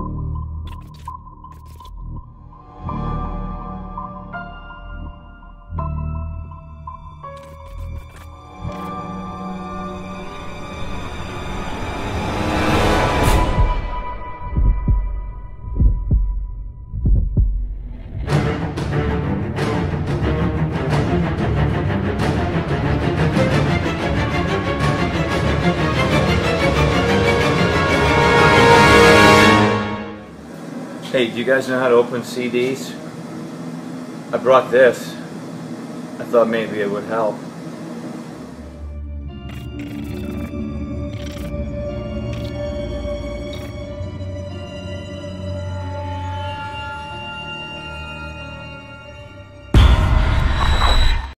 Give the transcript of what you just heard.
you Hey, do you guys know how to open CDs? I brought this. I thought maybe it would help.